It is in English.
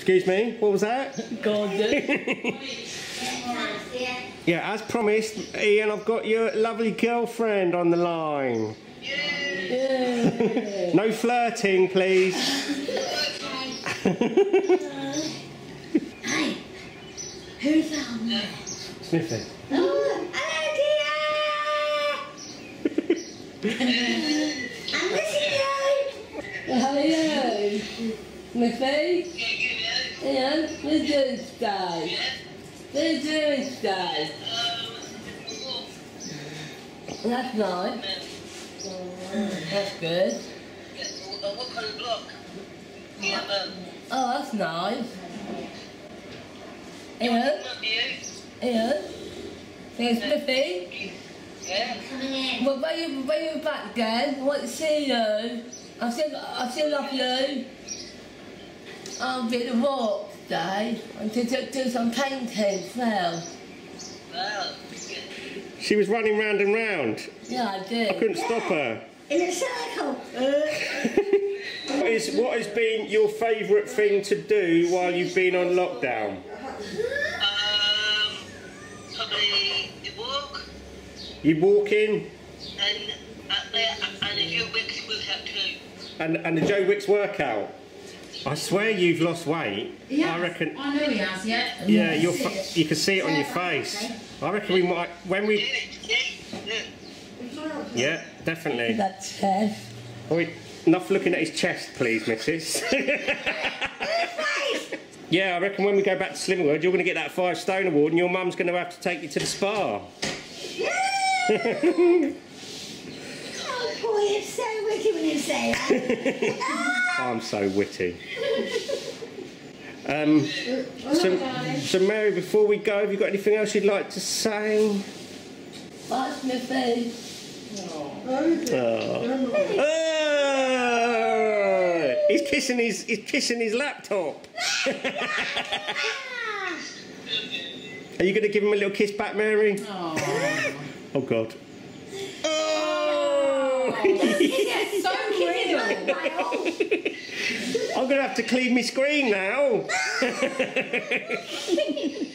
Excuse me, what was that? Gordon. Yeah, as promised, Ian, I've got your lovely girlfriend on the line. Yeah. No flirting, please. Hey, who's on there? Sniffing. Oh, hello, dear. I'm missing you. How you? Ian, we're doing today. We're doing today. That's nice. That's good. Um, Oh, that's nice. You. Ian? Hey, Smithy? Yeah. Well, when you when you're back want to see you. I still I still love you. I'll be at the walk today and to do, do some painting as well. Wow. She was running round and round. Yeah, I did. I couldn't stop her. In a circle. What is what has been your favourite thing to do while you've been on lockdown? Um, probably the walk You walk in and uh, and a few weeks with that too. and, and the Joe Wicks workout. I swear you've lost weight. Yeah, I reckon. I know he has, yeah. Yeah, you're, you can see it on your face. I reckon we might when we. Yeah, yeah. Yeah, definitely. That's chest. Wait, enough looking at his chest, please, Mrs. yeah, I reckon when we go back to Slimming World, you're going to get that five stone award, and your mum's going to have to take you to the spa. Oh, boy, it's so wicked when you say that. I'm so witty. Um, so, so, Mary, before we go, have you got anything else you'd like to say? Bye, Smithy. Oh, he's kissing his he's kissing his laptop. Are you going to give him a little kiss back, Mary? Oh God. So real. I'm going to have to clean my screen now.